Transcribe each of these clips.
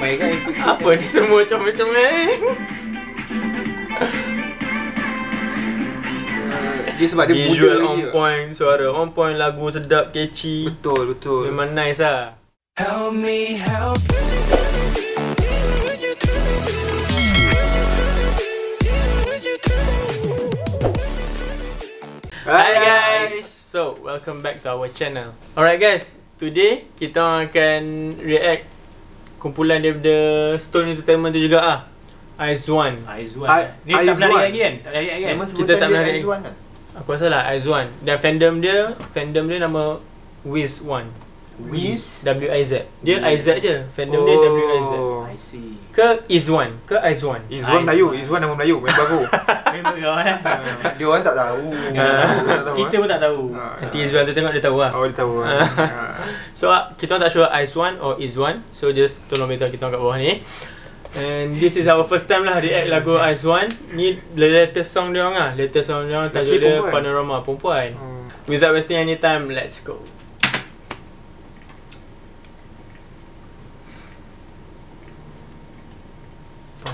Ramai kan ikut Apa ni semua comel-comel? Dia sebab dia Visual on lagi. point, suara on point, lagu sedap, catchy. Betul, betul. Memang nice lah. Help me help Hi guys. So, welcome back to our channel. Alright guys, today kita akan react kumpulan daripada Stone Entertainment tu juga ah. Aizwan. Aizwan A- Dia tak pernah Aizwan. lari lagi kan? Tak lari lagi kan? Memang Kita tak dia pernah Aizwan kan? Aku rasa lah Aizwan. Dan fandom dia, fandom dia nama Wiz One. Wiz W I Z. Dia I Z je. Fandom dia W I Z. Oh. I see Ke Izwan, ke Aizwan. Izwan Melayu, Izwan nama Melayu, main baru. Memang kau eh Dia orang tak tahu. Kita pun tak tahu Ah, Nanti Izwan tu tengok dia tahu lah. Oh, dia tahu. Ah. So ah, kita tak sure Aizwan or Izwan So just tolong beritahu kita kat bawah ni And this is our first time lah react lagu Aizwan Ni the latest song dia orang lah Latest song dia orang tajuk dia? Panorama Perempuan Hmm. Without wasting any time, let's go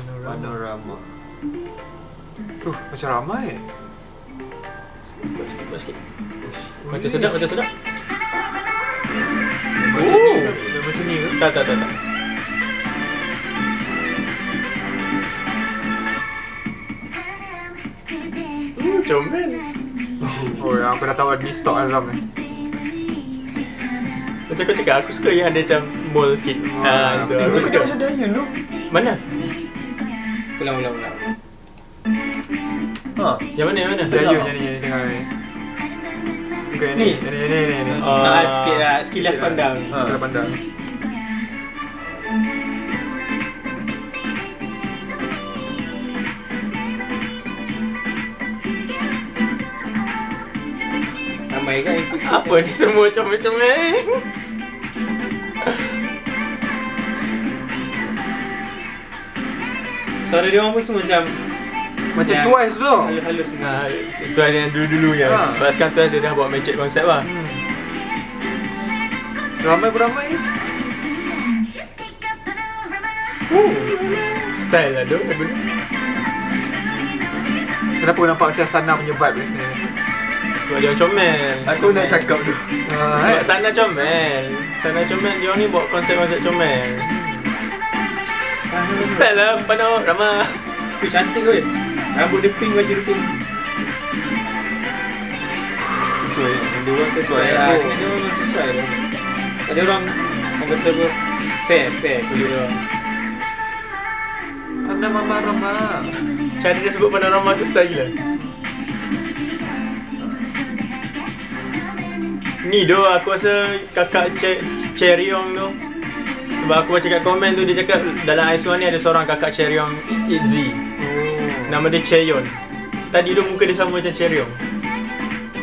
Panorama Panorama. Tuh, macam ramai. Sikit, buat sikit Macam sedap, macam sedap Oh, macam ni ke? Tak, tak, tak, tak Hmm, comel Oh, aku dah tahu ada ni stok Azam ni. Macam kau cakap, aku suka yang ada macam mole sikit Ah, Haa, itu aku suka Macam Dayan tu. Mana? Ulang ulang ulang Ha. Yang mana, yang mana? Jaya yang ni, yang ni tengah ni. Bukan yang ni, Ni. yang ni, yang ni, yang ni. yang ni. Ah. Ah, sikit lah, sekilas pandang Ha. Kita pandang. Ramai kan ikut Apa ni semua comel-comel? Suara dia orang pun semua macam Macam Yang- Twice tu. Halus-halus semua ada yang dulu-dulu yang Ha. Sebab sekarang tu dia dah buat magic konsep lah Hmm. Ramai beramai ni. Style lah tu lagu ni Kenapa nampak macam Sana punya vibe kat sini? Sebab dia comel Aku nak cakap tu. Ah, Sebab eh. Sana comel Sana comel, dia ni buat konsep-konsep comel Style lah, pandang ramah Tu cantik kot Rambut dia pink, baju dia pink. Sesuai. Dia orang sesuai. Lah, dia orang sesuai tu Ada orang Orang kata apa? Fair, fair kulit dia orang? Pandang mama ramah. Cara dia sebut panorama tu style gila Ni doh aku rasa kakak che Cheryong tu aku baca kat komen tu dia cakap Dalam Aizwan ni ada seorang kakak Cheryong Itzy Oh. Nama dia Cheyon Tadi tu muka dia sama macam Cheryong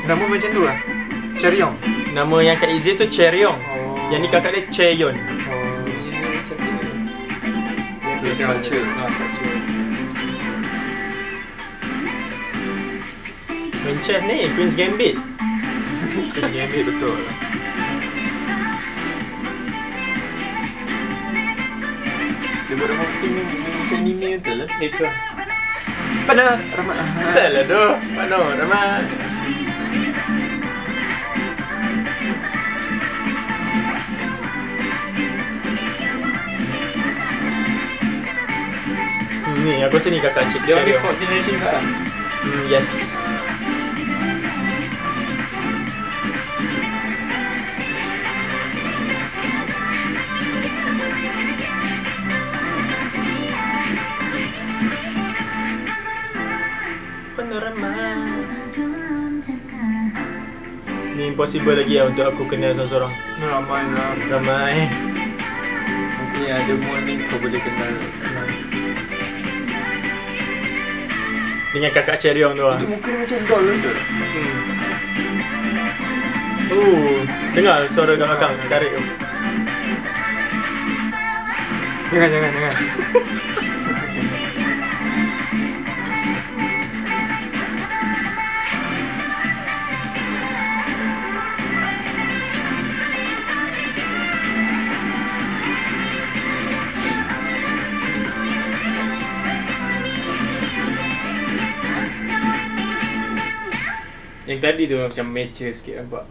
Nama macam tu lah. Cheryong. Nama yang kat Itzy tu Cheryong Oh. Yang ni kakak dia Cheyon Oh. Itu culture. Ah, culture. Ni Queen's Gambit Kena gambit betul. Dia buat pink ni macam anime betul lah? Itu Pandang ramah. Style lah doh Panorama Hmm, ni aku rasa ni kakak cik Dia Cheryong fourth generation juga lah Hmm, yes. Panorama. Ni impossible lagi lah untuk aku kenal seorang-seorang. Ramai lah. Ramai. Mungkin ada morning kau boleh kenal. Dengan kakak Cheryong tu lah. Dia muka macam doll tu. Hmm. Oh, dengar suara kat belakang tarik tu. Jangan, jangan, jangan. Yang tadi tu macam mature sikit nampak.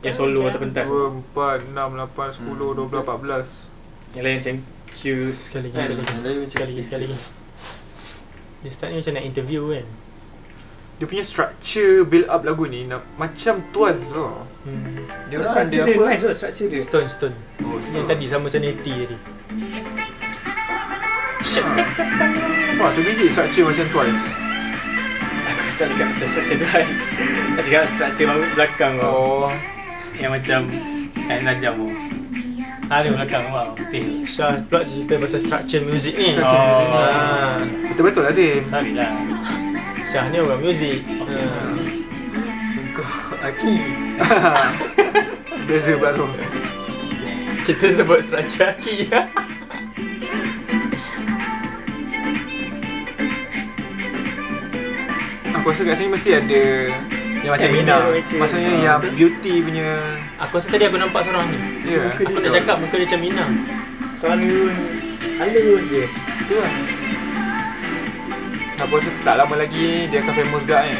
Yang solo atau pentas. 2, 4, 6, 8, 10, 12, 14 Yang lain macam cute. Sekali lagi, Kan? sekali lagi. Yang lain macam Sekali lagi, sekali lagi. Dia start ni macam nak interview kan. Dia punya structure build up lagu ni nak, Macam Twice tu Hmm. Dia orang ada Structure dia apa? nice tu structure dia. Stone, stone. Oh, Yang tadi sama macam Neti tadi. Wah sebiji structure macam Twice Aku macam dekat macam structure tu guys. Aku cakap structure baru belakang tau. Oh Yang macam Kat Najam tu. Ah, dia belakang wow. Betul. Syah pula cerita pasal structure music ni. Structure music ni. Ah. Betul-betul Azim Sorry lah. Syah ni orang music. Okay. Ah. Kau Aki Beza pula tu Kita sebut structure Aki. Aku rasa kat sini mesti ada Yang macam Eh, Mina Maksudnya Ah, yang betul. beauty punya Aku rasa tadi aku nampak seorang ni. Muka Aku dia nak cakap muka dia macam Mina. Suara halus je. Tu kan Aku rasa tak lama lagi Dia akan famous gak kan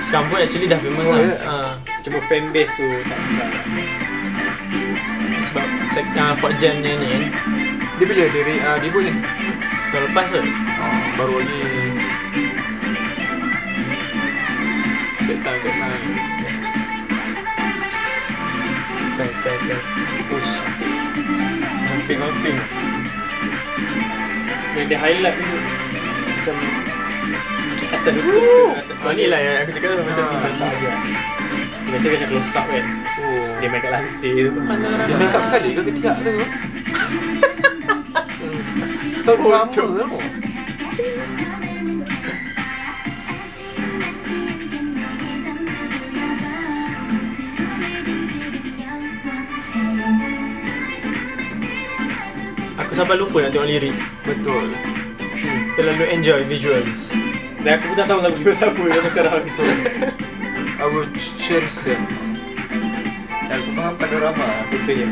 Sekarang pun actually dah famous Oh, lah. ya? Ah. Cuma fanbase tu tak besar. Sebab sektor Fort Jam ni ni. Dia bila dia uh, debut ni Tahun lepas tu. oh, Baru lagi Style. Push. Mamping. Yang dia highlight tu macam atas lutut tu, Oh ni lah yang aku cakap tu macam Ah. Mina. Biasa macam close up kan. Oh Dia main kat lansir tu. Dia make up sekali ke ketiak tu? Tahun sama tau sampai lupa nak tengok lirik. Betul Terlalu enjoy visuals. Dan aku pun tak tahu lagu siapa sampai sekarang. I will cherish them Aku faham panorama Betul je.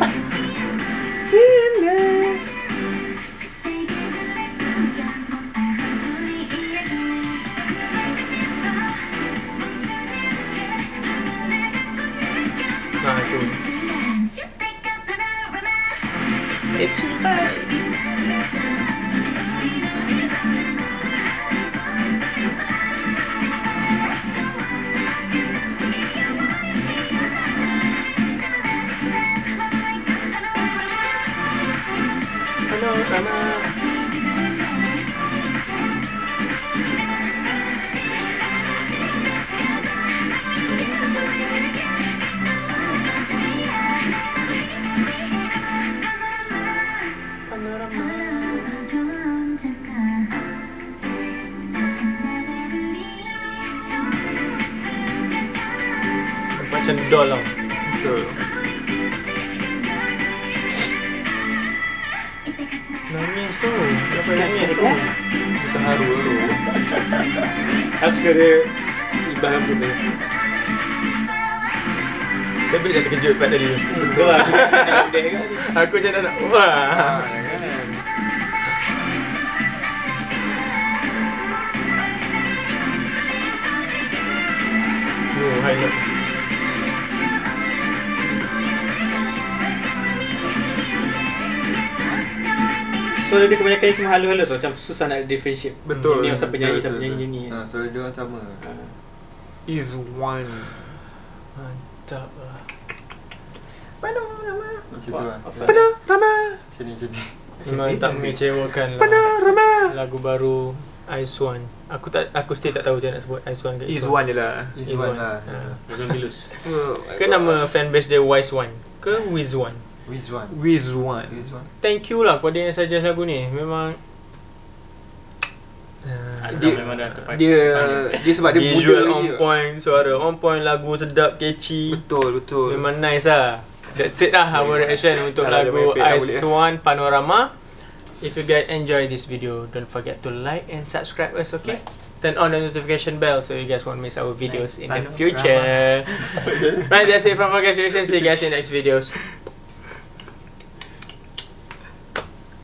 Doll tau. Betul Nangis tu. Kenapa nangis tu? Kita haru tu suka dia ibah apa tu. Sebab dah terkejut pada tadi tu. Betul lah. Kan. Aku macam nak wah. So dia kebanyakan semua halus-halus macam susah nak differentiate. Betul. Ni siapa penyanyi, Betul, siapa betul, penyanyi ni. Ha, suara dia orang sama Is one Mantap lah. Macam tu lah Wah, Pada Rama Macam ni macam ni Memang tak mengecewakan Pada lah. Rama Lagu baru Ice One. Aku tak aku still tak tahu macam nak sebut Ice One ke Is one je lah Is one lah Ha. Zon Bilus. Ke nama fanbase dia Wise One ke Wiz One? Wiz one Wiz one Wiz one Thank you lah kepada yang suggest lagu ni. Memang Azam dia, memang dah tepat. dia dia sebab dia Visual on lagi. point, suara on point, lagu sedap, catchy. Betul betul. Memang nice lah. That's it lah our reaction untuk dia lagu Ice. One Panorama. If you guys enjoy this video, don't forget to like and subscribe us, okay? Turn on the notification bell so you guys won't miss our videos in the Panorama. future. right, that's it from our guys. See you guys in the next videos.